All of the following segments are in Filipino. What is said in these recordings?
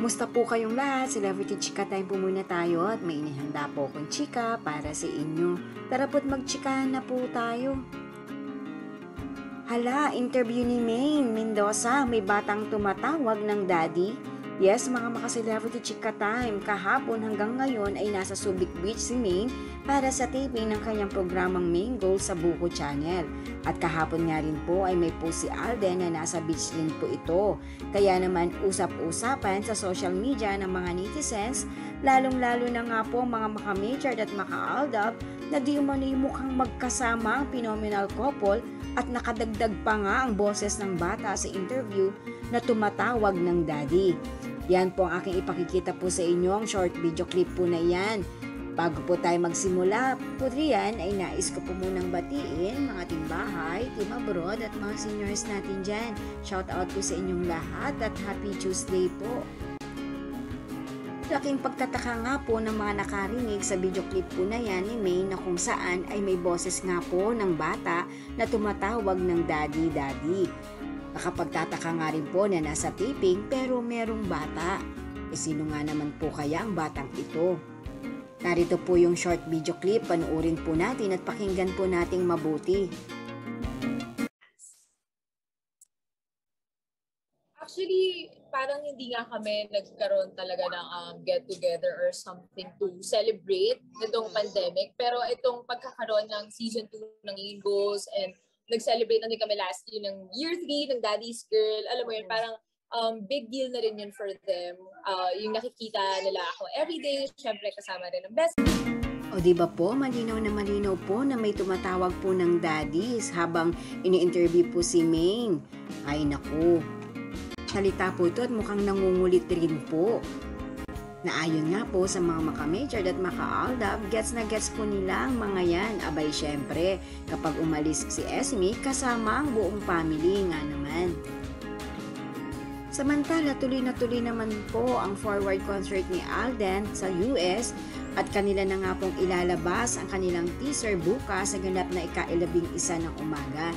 Kumusta po kayong lahat? Celebrity Chika time po muna tayo at may inihanda po akong chika para sa inyo. Tara po't magchikahan na po tayo. Hala, interview ni Maine Mendoza, may batang tumatawag ng daddy. Yes, mga maka-celebrity chika time, kahapon hanggang ngayon ay nasa Subic Beach si Maine para sa taping ng kanyang programang Main Goal sa Buko Channel. At kahapon nga rin po ay may post si Alden na nasa beach din po ito. Kaya naman usap-usapan sa social media ng mga netizens, lalong-lalo na nga po mga maka-major at maka-aldab na di umano'y mukhang magkasama ang phenomenal couple at nakadagdag pa nga ang boses ng bata sa interview na tumatawag ng daddy. Yan po ang aking ipakikita po sa inyo, ang short video clip po na yan. Bago po tayo magsimula po riyan ay nais ko po munang batiin mga ating bahay, team abroad at mga seniors natin dyan. Shout out po sa inyong lahat at happy Tuesday po. Laking pagtataka nga po ng mga nakarinig sa video clip po na yan ni May na kung saan ay may boses nga po ng bata na tumatawag ng daddy-daddy. Nakapagtataka nga rin po na nasa taping pero merong bata. E sino nga naman po kaya ang batang ito? Narito po yung short video clip, panuorin po natin at pakinggan po nating mabuti. Actually, parang hindi nga kami nagkaroon talaga ng um, get-together or something to celebrate nitong pandemic. Pero itong pagkakaroon ng season 2 ng Eagles and nag-celebrate na din kami last year ng year 3 ng Daddy's Girl. Alam mo yun, parang um, big deal na rin yun for them. Uh, yung nakikita nila ako everyday, syempre kasama rin ng best O di ba po, malinaw na malinaw po na may tumatawag po ng daddies habang ini-interview po si Maine. Ay naku, salita po ito at mukhang nangungulit rin po. Na ayon nga po sa mga maka-major at maka-aldab, gets na gets po nila ang mga yan. Abay syempre, kapag umalis si Esme, kasama ang buong family nga naman. Samantala, tuloy na tuloy naman po ang forward concert ni Alden sa US at kanila na nga pong ilalabas ang kanilang teaser bukas sa ganap na ika-ilabing isa ng umaga.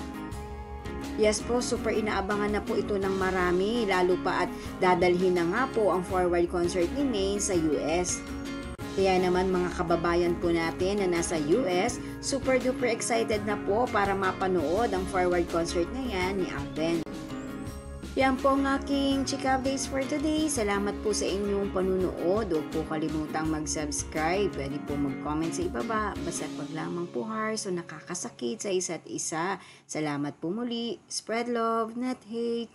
Yes po, super inaabangan na po ito ng marami, lalo pa at dadalhin na nga po ang forward concert ni May sa US. Kaya naman mga kababayan po natin na nasa US, super duper excited na po para mapanood ang forward concert na yan ni Alden. Yan po ang aking chick updates for today. Salamat po sa inyong panunood. Huwag po kalimutang mag-subscribe. Pwede po mag-comment sa ibaba. Basta pag lamang po hearts o nakakasakit sa isa't isa. Salamat po muli. Spread love, not hate.